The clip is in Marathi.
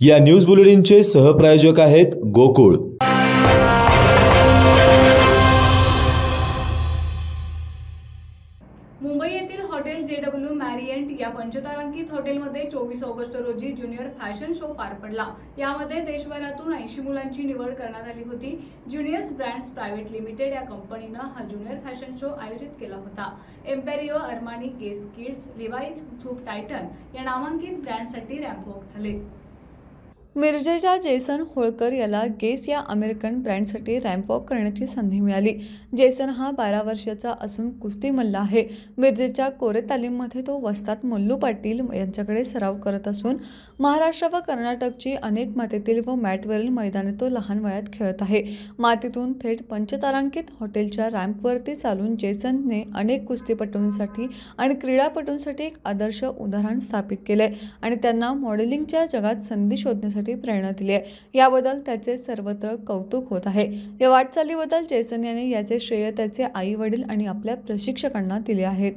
या न्यूज बुलेटिनचे सहप्रायोजक आहेत गोकुळ. मुंबई येथील हॉटेल जे डब्ल्यू मॅरियंट या पंचतारांकित हॉटेलमध्ये चोवीस ऑगस्ट रोजी ज्युनियर फॅशन शो पार पडला. यामध्ये देशभरातून ऐंशी मुलांची निवड करण्यात आली होती. ज्युनियर्स ब्रँड्स प्रायव्हेट लिमिटेड या कंपनीनं हा ज्युनियर फॅशन शो आयोजित केला होता. Emporio Armani Guess kids Levi's झूप Titan या नामांकित ब्रँडसाठी रॅम्प वॉक झाले. मिरजेच्या जेसन होळकर याला गेस या अमेरिकन ब्रँडसाठी रॅम्प वॉक करण्याची संधी मिळाली. जेसन हा बारा वर्षाचा असून कुस्ती मल्ला आहे. मिरजेच्या कोरे तालीममध्ये तो वस्ताद मल्लू पाटील यांच्याकडे सराव करत असून महाराष्ट्र व कर्नाटकची अनेक मातीतील व मॅटवरील मैदाने तो लहान वयात खेळत आहे. मातीतून थेट पंचतारांकित हॉटेलच्या रॅम्पवरती चालून जेसनने अनेक कुस्तीपटूंसाठी आणि क्रीडापटूंसाठी एक आदर्श उदाहरण स्थापित केले आणि त्यांना मॉडेलिंगच्या जगात संधी शोधण्यासाठी प्रेरणा दिली आहे. याबद्दल त्याचे सर्वत्र कौतुक होत आहे. या वाटचालीबद्दल जेसन याने याचे श्रेय त्याचे आई वडील आणि आपल्या प्रशिक्षकांना दिले आहेत.